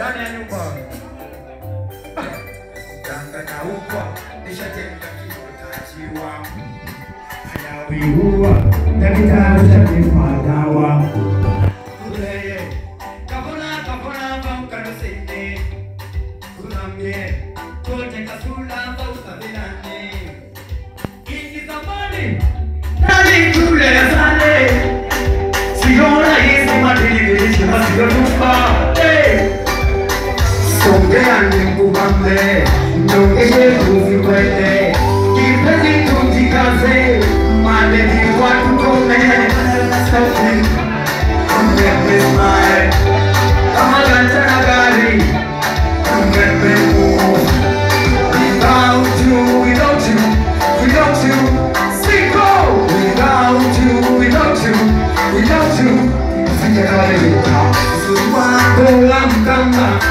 ndani ya nyumba ganga na upwa nishatenga kiotachiwa ayawiuwa na kitalo chatemwa dawa kuleye kavula kavula vaukanosende kulamye kote kasula vausavilane ini zamani. Nani tuleyazane siyo rahisi madilivilishimasiyonumba move without you without you without you without you. Without you without you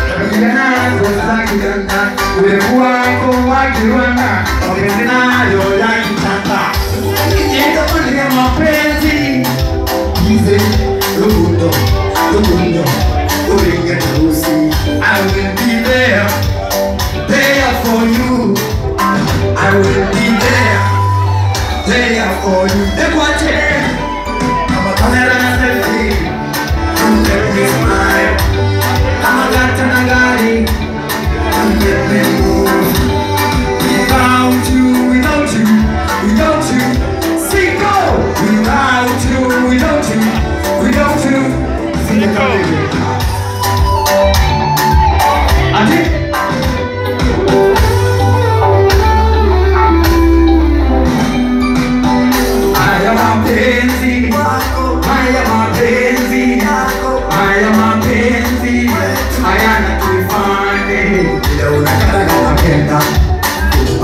Tausi. I will be there, there for you. I will be there, there for you. Ekwate, kama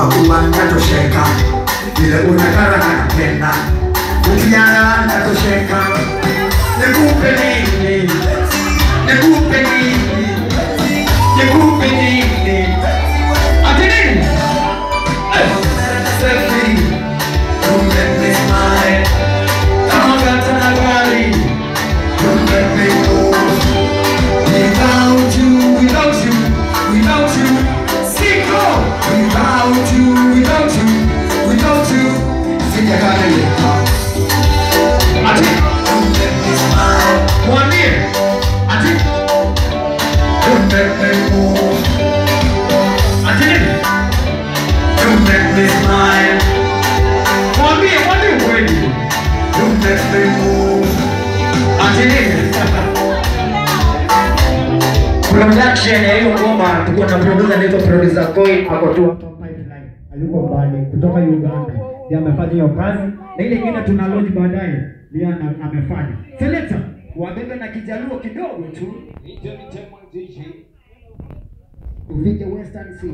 kwa kuwa nitatosheka, vile unakana nakupenda, ukijana nitatosheka, nikupe nini, nikupe nini, nikupe nini? Ati nini? production ya hiyo ngoma tuko na producer anaitwa producer Koi ako tu hapa pipeline alikuwa mbali kutoka Uganda. Ndiye amefanya hiyo kazi na ile ingine tuna launch baadaye ndiye amefanya. Seleta wabebe na kijaluo kidogo tu. Ufike Western Sea